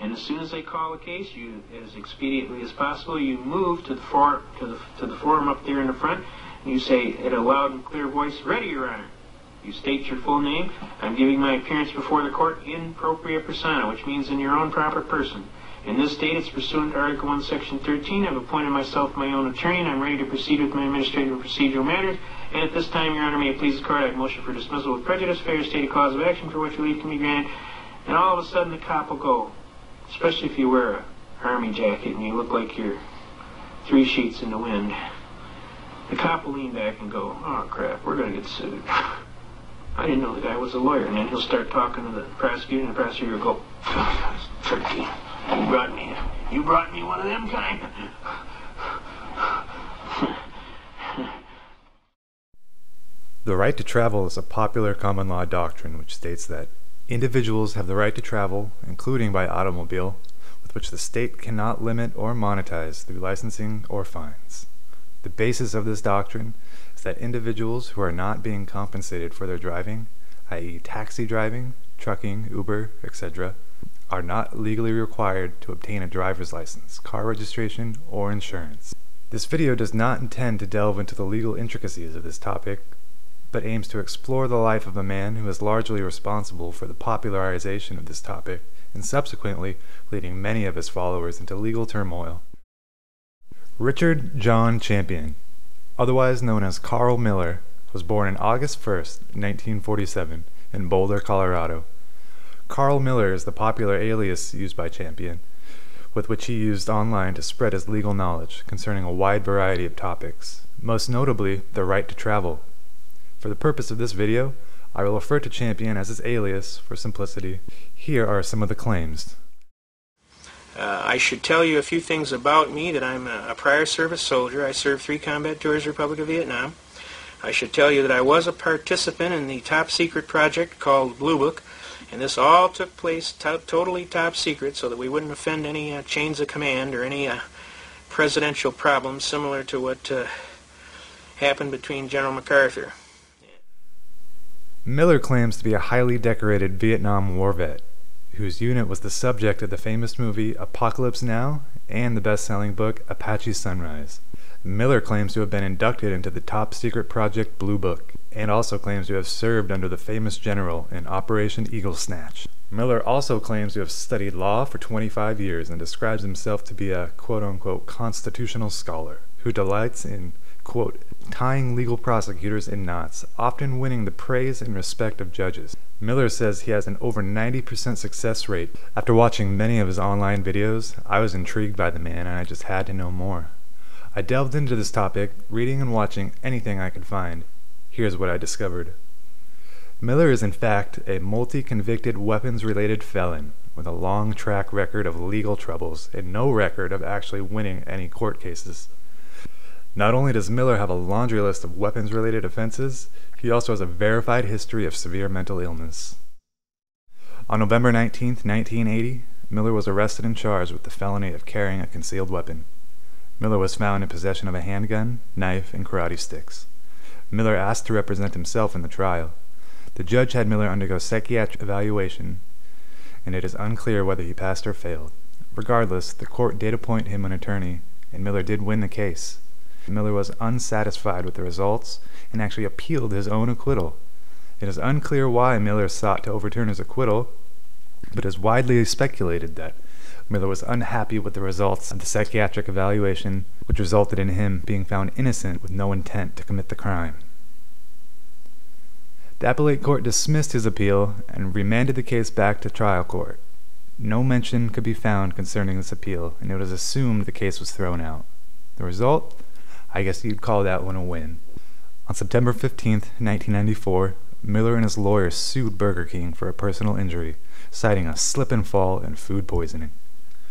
And as soon as they call the case, you, as expediently as possible, you move to the to the to the forum up there in the front, and you say in a loud and clear voice, "Ready, Your Honor." You state your full name. I'm giving my appearance before the court in propria persona, which means in your own proper person. In this state, it's pursuant to Article 1, Section 13. I've appointed myself my own attorney, and I'm ready to proceed with my administrative and procedural matters. And at this time, Your Honor, may it please the court, I motion for dismissal with prejudice, to state a cause of action for which relief can be granted. And all of a sudden, the cop will go, especially if you wear a army jacket and you look like you're three sheets in the wind. The cop will lean back and go, oh crap, we're going to get sued. I didn't know the guy was a lawyer. And then he'll start talking to the prosecutor, and the prosecutor will go, 13. You brought me, you brought me one of them kind. The right to travel is a popular common law doctrine which states that individuals have the right to travel, including by automobile, with which the state cannot limit or monetize through licensing or fines. The basis of this doctrine is that individuals who are not being compensated for their driving, i.e., taxi driving, trucking, Uber, etc., are not legally required to obtain a driver's license, car registration, or insurance. This video does not intend to delve into the legal intricacies of this topic, but aims to explore the life of a man who is largely responsible for the popularization of this topic and subsequently leading many of his followers into legal turmoil. Richard John Champion, otherwise known as Carl Miller, was born on August 1, 1947, in Boulder, Colorado. Carl Miller is the popular alias used by Champion, with which he used online to spread his legal knowledge concerning a wide variety of topics, most notably the right to travel for the purpose of this video, I will refer to Champion as his alias for simplicity. Here are some of the claims. Uh, I should tell you a few things about me, that I'm a, a prior service soldier. I served three combat tours in the Republic of Vietnam. I should tell you that I was a participant in the top secret project called Blue Book, and this all took place totally top secret so that we wouldn't offend any uh, chains of command or any uh, presidential problems similar to what uh, happened between General MacArthur. Miller claims to be a highly decorated Vietnam War vet, whose unit was the subject of the famous movie Apocalypse Now and the best-selling book Apache Sunrise. Miller claims to have been inducted into the top secret project Blue Book, and also claims to have served under the famous general in Operation Eagle Snatch. Miller also claims to have studied law for 25 years and describes himself to be a quote-unquote constitutional scholar who delights in quote, tying legal prosecutors in knots, often winning the praise and respect of judges. Miller says he has an over 90% success rate. After watching many of his online videos, I was intrigued by the man and I just had to know more. I delved into this topic, reading and watching anything I could find. Here's what I discovered. Miller is in fact a multi-convicted weapons-related felon with a long track record of legal troubles and no record of actually winning any court cases. Not only does Miller have a laundry list of weapons related offenses, he also has a verified history of severe mental illness. On November 19, 1980, Miller was arrested and charged with the felony of carrying a concealed weapon. Miller was found in possession of a handgun, knife, and karate sticks. Miller asked to represent himself in the trial. The judge had Miller undergo psychiatric evaluation, and it is unclear whether he passed or failed. Regardless, the court did appoint him an attorney, and Miller did win the case. Miller was unsatisfied with the results and actually appealed his own acquittal. It is unclear why Miller sought to overturn his acquittal, but it is widely speculated that Miller was unhappy with the results of the psychiatric evaluation, which resulted in him being found innocent with no intent to commit the crime. The appellate court dismissed his appeal and remanded the case back to trial court. No mention could be found concerning this appeal, and it was assumed the case was thrown out. The result? I guess you'd call that one a win. On September 15, 1994, Miller and his lawyers sued Burger King for a personal injury, citing a slip and fall and food poisoning.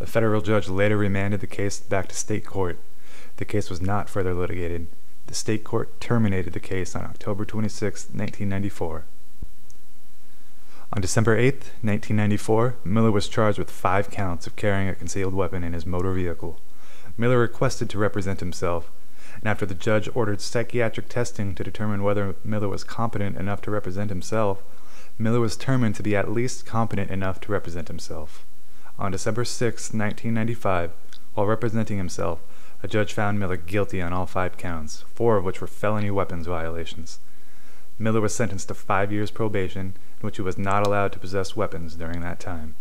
A federal judge later remanded the case back to state court. The case was not further litigated. The state court terminated the case on October 26, 1994. On December 8, 1994, Miller was charged with five counts of carrying a concealed weapon in his motor vehicle. Miller requested to represent himself, and after the judge ordered psychiatric testing to determine whether Miller was competent enough to represent himself, Miller was determined to be at least competent enough to represent himself. On December 6, 1995, while representing himself, a judge found Miller guilty on all five counts, four of which were felony weapons violations. Miller was sentenced to five years probation, in which he was not allowed to possess weapons during that time.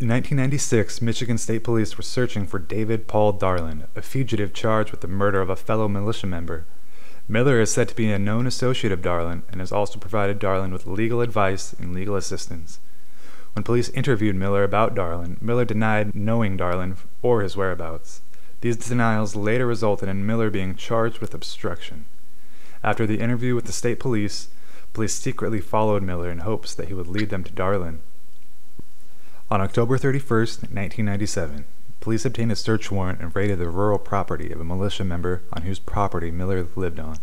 In 1996, Michigan State Police were searching for David Paul Darlin, a fugitive charged with the murder of a fellow militia member. Miller is said to be a known associate of Darlin and has also provided Darlin with legal advice and legal assistance. When police interviewed Miller about Darlin, Miller denied knowing Darlin or his whereabouts. These denials later resulted in Miller being charged with obstruction. After the interview with the state police, police secretly followed Miller in hopes that he would lead them to Darlin. On October 31, 1997, police obtained a search warrant and raided the rural property of a militia member on whose property Miller lived on.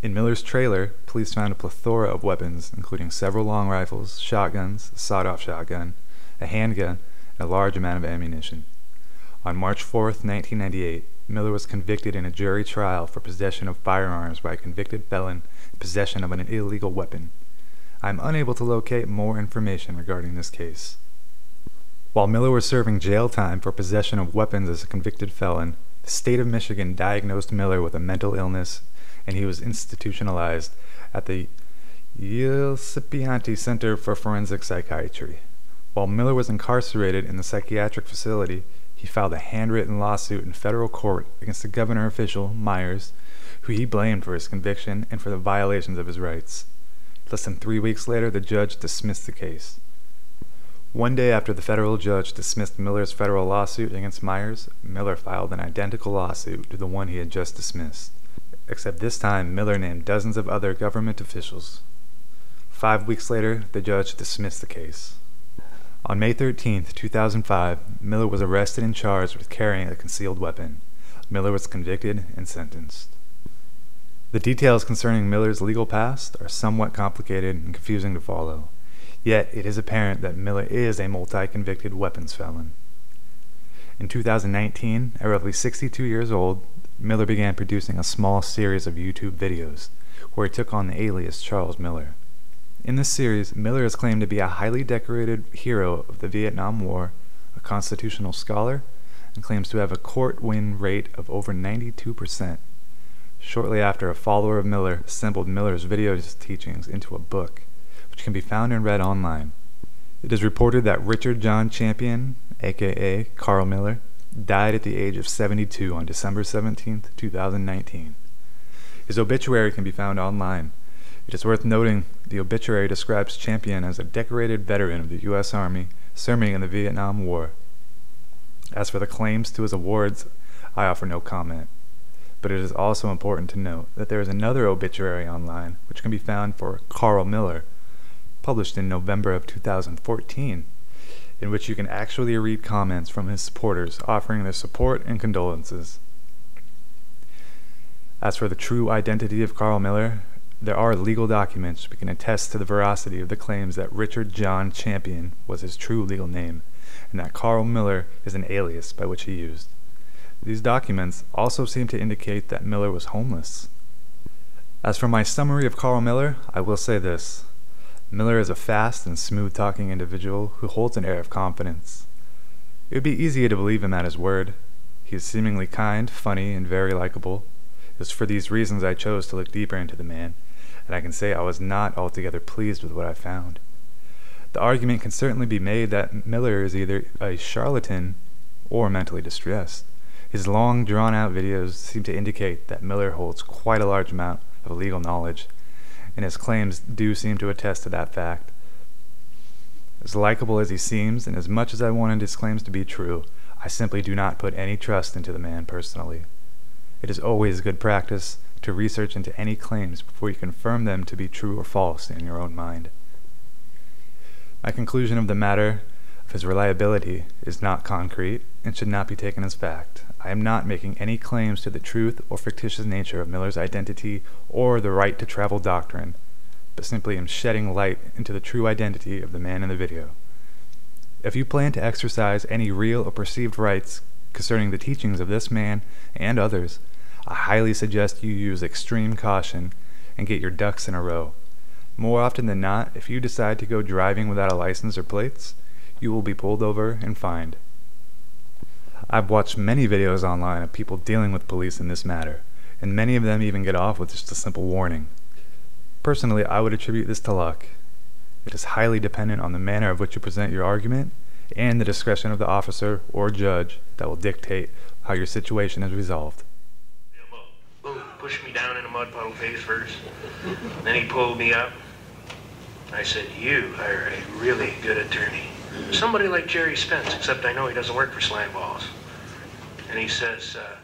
In Miller's trailer, police found a plethora of weapons, including several long rifles, shotguns, a sawed-off shotgun, a handgun, and a large amount of ammunition. On March 4, 1998, Miller was convicted in a jury trial for possession of firearms by a convicted felon in possession of an illegal weapon. I am unable to locate more information regarding this case. While Miller was serving jail time for possession of weapons as a convicted felon, the state of Michigan diagnosed Miller with a mental illness and he was institutionalized at the Yale Center for Forensic Psychiatry. While Miller was incarcerated in the psychiatric facility, he filed a handwritten lawsuit in federal court against the governor official, Myers, who he blamed for his conviction and for the violations of his rights. Less than three weeks later, the judge dismissed the case. One day after the federal judge dismissed Miller's federal lawsuit against Myers, Miller filed an identical lawsuit to the one he had just dismissed, except this time Miller named dozens of other government officials. Five weeks later, the judge dismissed the case. On May 13, 2005, Miller was arrested and charged with carrying a concealed weapon. Miller was convicted and sentenced. The details concerning Miller's legal past are somewhat complicated and confusing to follow, yet it is apparent that Miller is a multi-convicted weapons felon. In 2019, at roughly 62 years old, Miller began producing a small series of YouTube videos, where he took on the alias Charles Miller. In this series, Miller is claimed to be a highly decorated hero of the Vietnam War, a constitutional scholar, and claims to have a court win rate of over 92%. Shortly after, a follower of Miller assembled Miller's video teachings into a book, which can be found and read online. It is reported that Richard John Champion, aka Carl Miller, died at the age of 72 on December 17, 2019. His obituary can be found online. It is worth noting the obituary describes Champion as a decorated veteran of the U.S. Army serving in the Vietnam War. As for the claims to his awards, I offer no comment. But it is also important to note that there is another obituary online which can be found for Carl Miller, published in November of 2014, in which you can actually read comments from his supporters offering their support and condolences. As for the true identity of Carl Miller, there are legal documents which can attest to the veracity of the claims that Richard John Champion was his true legal name, and that Carl Miller is an alias by which he used. These documents also seem to indicate that Miller was homeless. As for my summary of Carl Miller, I will say this. Miller is a fast and smooth talking individual who holds an air of confidence. It would be easier to believe him at his word. He is seemingly kind, funny, and very likable. It was for these reasons I chose to look deeper into the man and I can say I was not altogether pleased with what I found. The argument can certainly be made that Miller is either a charlatan or mentally distressed. His long, drawn out videos seem to indicate that Miller holds quite a large amount of legal knowledge, and his claims do seem to attest to that fact. As likable as he seems, and as much as I wanted his claims to be true, I simply do not put any trust into the man personally. It is always good practice to research into any claims before you confirm them to be true or false in your own mind. My conclusion of the matter his reliability is not concrete and should not be taken as fact. I am not making any claims to the truth or fictitious nature of Miller's identity or the right to travel doctrine, but simply am shedding light into the true identity of the man in the video. If you plan to exercise any real or perceived rights concerning the teachings of this man and others, I highly suggest you use extreme caution and get your ducks in a row. More often than not, if you decide to go driving without a license or plates, you will be pulled over and fined. I've watched many videos online of people dealing with police in this matter, and many of them even get off with just a simple warning. Personally, I would attribute this to luck. It is highly dependent on the manner of which you present your argument and the discretion of the officer or judge that will dictate how your situation is resolved. Pushed me down in a mud puddle face first. Then he pulled me up. I said, You are a really good attorney. Somebody like Gerry Spence, except I know he doesn't work for Slam Balls. And he says, uh,